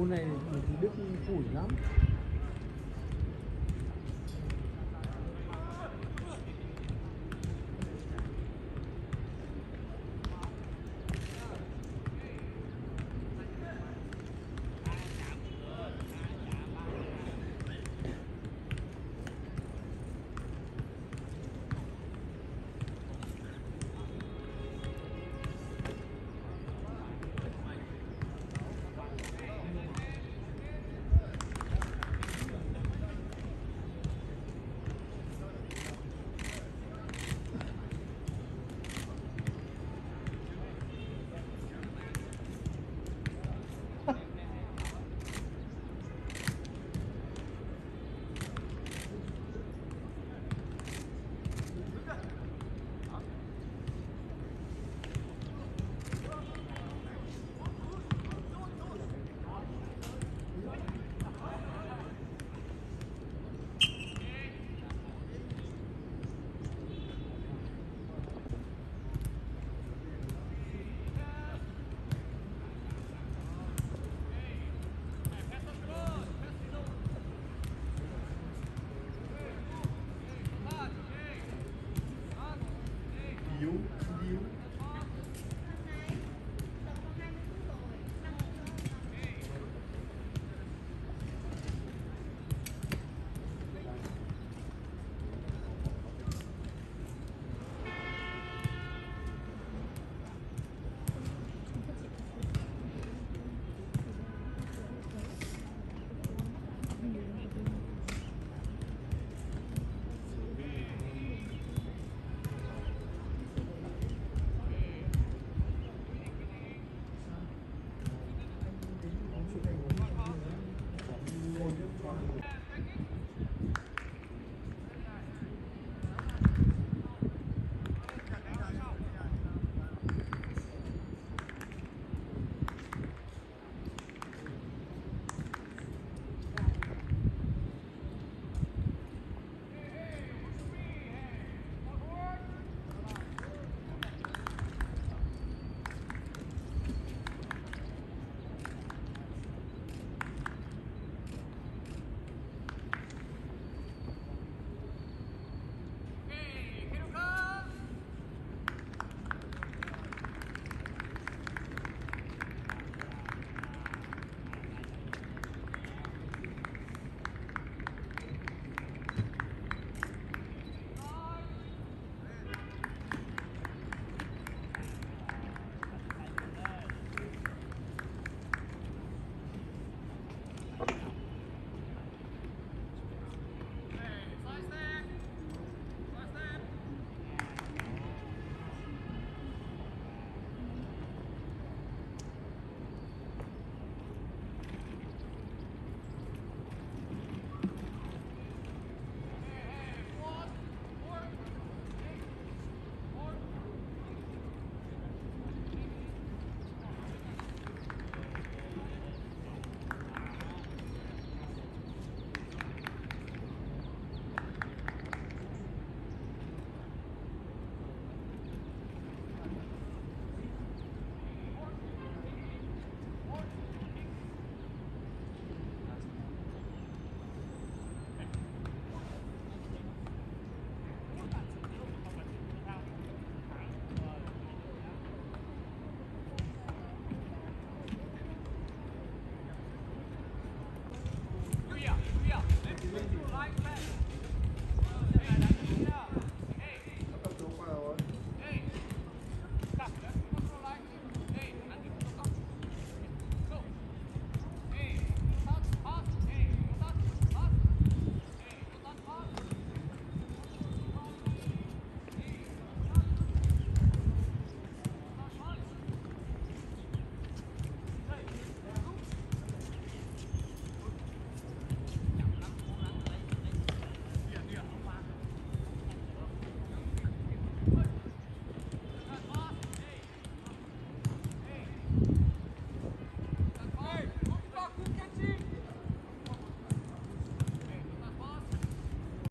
môn này thì Đức phủi lắm. Brasil.